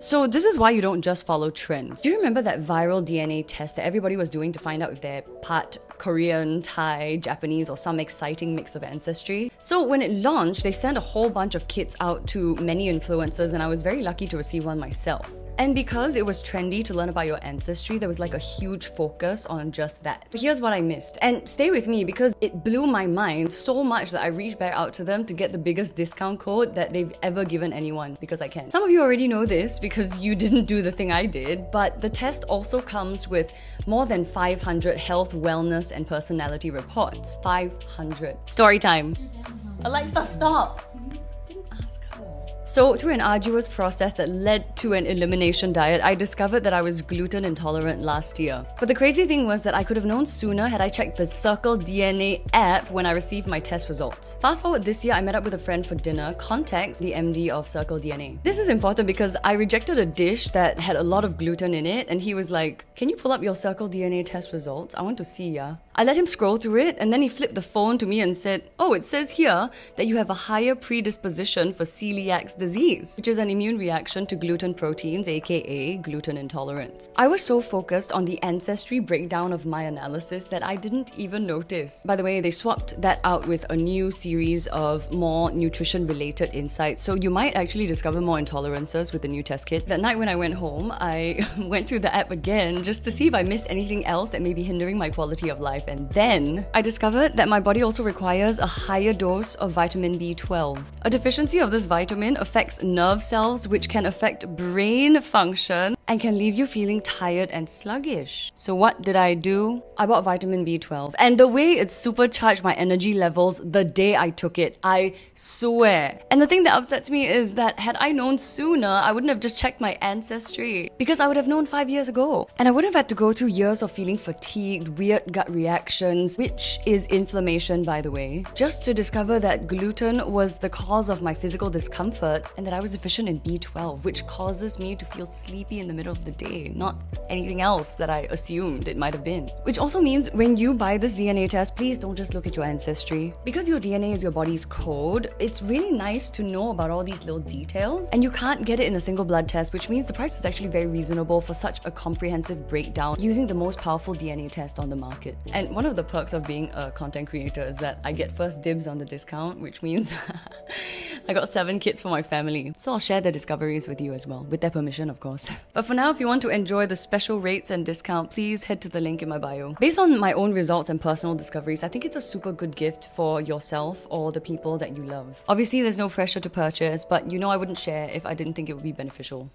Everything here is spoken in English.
So this is why you don't just follow trends. Do you remember that viral DNA test that everybody was doing to find out if they're part Korean, Thai, Japanese, or some exciting mix of ancestry? So when it launched, they sent a whole bunch of kits out to many influencers, and I was very lucky to receive one myself. And because it was trendy to learn about your ancestry, there was like a huge focus on just that. So here's what I missed. And stay with me because it blew my mind so much that I reached back out to them to get the biggest discount code that they've ever given anyone because I can. Some of you already know this because you didn't do the thing I did, but the test also comes with more than 500 health, wellness, and personality reports. 500. Story time. Alexa, stop! So, through an arduous process that led to an elimination diet, I discovered that I was gluten intolerant last year. But the crazy thing was that I could have known sooner had I checked the Circle DNA app when I received my test results. Fast forward this year, I met up with a friend for dinner, Context, the MD of Circle DNA. This is important because I rejected a dish that had a lot of gluten in it, and he was like, Can you pull up your Circle DNA test results? I want to see ya. I let him scroll through it, and then he flipped the phone to me and said, Oh, it says here that you have a higher predisposition for celiac disease, which is an immune reaction to gluten proteins, aka gluten intolerance. I was so focused on the ancestry breakdown of my analysis that I didn't even notice. By the way, they swapped that out with a new series of more nutrition related insights, so you might actually discover more intolerances with the new test kit. That night when I went home, I went through the app again just to see if I missed anything else that may be hindering my quality of life, and then I discovered that my body also requires a higher dose of vitamin B12. A deficiency of this vitamin affects nerve cells, which can affect brain function and can leave you feeling tired and sluggish. So, what did I do? I bought vitamin B12, and the way it supercharged my energy levels the day I took it, I swear. And the thing that upsets me is that had I known sooner, I wouldn't have just checked my ancestry because I would have known five years ago. And I wouldn't have had to go through years of feeling fatigued, weird gut reactions, which is inflammation, by the way, just to discover that gluten was the cause of my physical discomfort and that I was deficient in B12, which causes me to feel sleepy in the middle of the day, not anything else that I assumed it might have been. Which also means when you buy this DNA test, please don't just look at your ancestry. Because your DNA is your body's code, it's really nice to know about all these little details, and you can't get it in a single blood test, which means the price is actually very reasonable for such a comprehensive breakdown using the most powerful DNA test on the market. And one of the perks of being a content creator is that I get first dibs on the discount, which means I got seven kits for my family. So I'll share the discoveries with you as well, with their permission, of course. But for now, if you want to enjoy the special rates and discount, please head to the link in my bio. Based on my own results and personal discoveries, I think it's a super good gift for yourself or the people that you love. Obviously, there's no pressure to purchase, but you know I wouldn't share if I didn't think it would be beneficial.